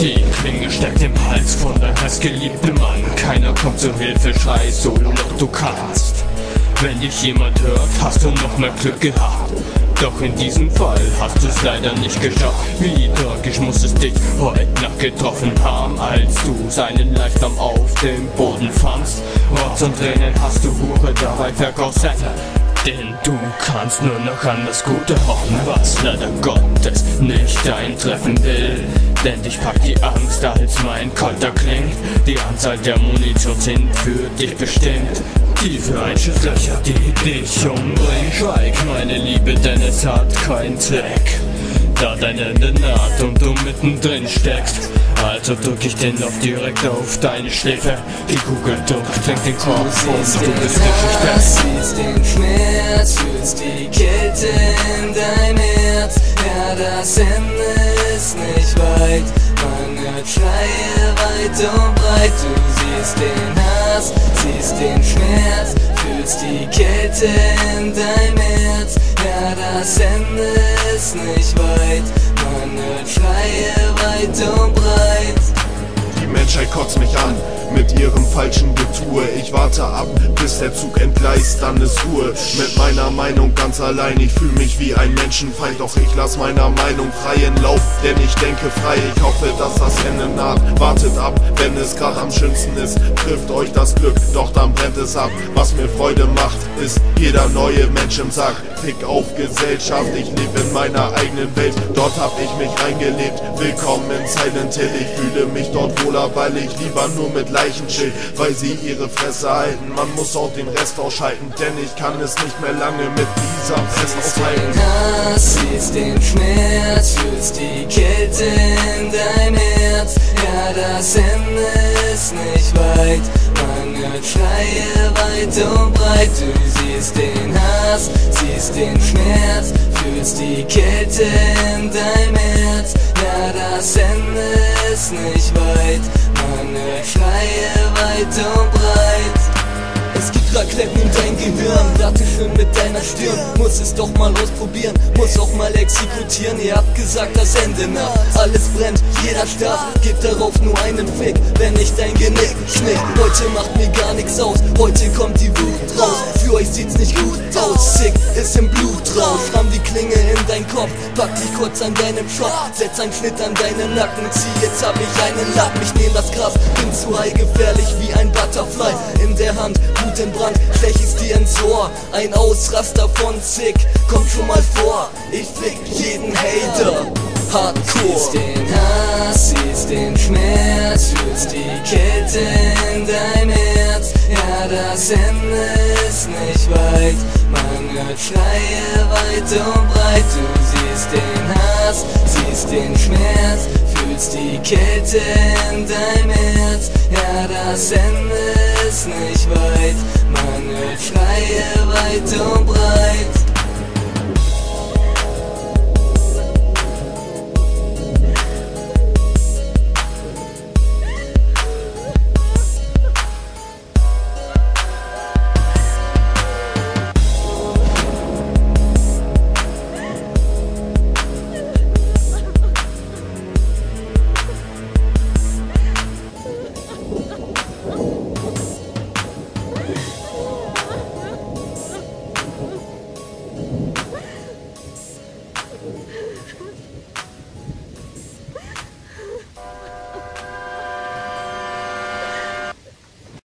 Die Klinge steckt im Hals von deinem heißgeliebten Mann. Keiner kommt zur Hilfe, schrei so laut du kannst. Wenn dich jemand hört, hast du noch mehr Glück gehabt. Doch in diesem Fall hast du es leider nicht geschafft. Wie tragisch muss es dich heute Nacht getroffen haben, als du seinen Leichnam auf dem Boden fandst. Rotz und Tränen hast du Hure dabei vergossen. Denn du kannst nur noch an das Gute hoffen, was leider Gottes nicht eintreffen will. Denn dich packt die Angst, als mein Konter klingt. Die Anzahl der Munition sind für dich bestimmt. Tiefe Einschusslöcher, die dich umbringen. Schweig, meine Liebe, denn es hat keinen Zweck. Da dein Ende naht und du mittendrin steckst. Also drück ich den Loch direkt auf deine Schläfe. Die Kugel durchdringt den Kopf und du bist geschüchtert. Siehst den Schmerz, fühlst die Kälte in dein Herz. Ja, das Ende ist nicht weit. Man hört Schreie weit und breit. Du siehst den Hass, siehst den Schmerz, fühlst die Kälte in dein Herz. Ja, das Ende ist nicht weit. Man hört Schreie weit und breit. Menschheit kotzt mich an mit ihrem falschen Getue. Ich warte ab, bis der Zug entgleist, dann ist Ruhe. Mit meiner Meinung ganz allein, ich fühle mich wie ein Menschenfeind. Doch ich lass meiner Meinung freien Lauf, denn ich denke frei. Ich hoffe, dass das Ende naht. Wartet ab, wenn es grad am schönsten ist. Trifft euch das Glück, doch dann brennt es ab. Was mir Freude macht, ist jeder neue Mensch im Sack. Fick auf Gesellschaft, ich lebe in meiner eigenen Welt. Dort hab ich mich reingelebt. Willkommen in Silent Hill. Ich fühle mich dort wohler, weil ich lieber nur mit Leichen chill. Weil sie ihre Fresse halten. Man muss auch den Rest ausschalten, denn ich kann es nicht mehr lange mit dieser Fresse aushalten. den Hass, siehst den Schmerz, fühlst die Kälte in dein Herz. Ja, das Ende ist nicht weit. Man hört Schreie weit und breit. Du siehst den Hass, siehst den Schmerz, fühlst die Kälte in dein Herz. Ja, das Ende ist nicht weit. Hört Schreie weit und breit. Es gibt Raclette in dein Gehirn, warte schön mit deiner Stirn. Muss es doch mal ausprobieren, muss auch mal exekutieren. Ihr habt gesagt, das Ende naht. Alles brennt, jeder starrt, gibt darauf nur einen Fick, wenn ich dein Genick schnick. Heute macht mir gar nichts aus, heute kommt die Wut raus. Für euch sieht's nicht gut aus, sick ist im Blut raus. Ramm die Klinge in dein Kopf, pack dich kurz an deinem Schopf, setz einen Schnitt an deinen Nacken, zieh, jetzt hab ich einen Lappen. Ich nehm das Gras, bin zu high, gefährlich wie ein Butterfly in der Hand. Blut in Brand, stech ich's dir ins Ohr. Ein Ausraster von Sick, kommt schon mal vor. Ich fick jeden Hater. Siehst Hardcore. den Hass, siehst den Schmerz, fühlst die Kälte in dein Herz. Ja, das Ende ist nicht weit. Man hört Schreie weit und breit. Du siehst den Hass, siehst den Schmerz, fühlst die Kälte in dein Herz. Ja, das Ende ist nicht weit. Man hört Schreie weit und breit. あっ。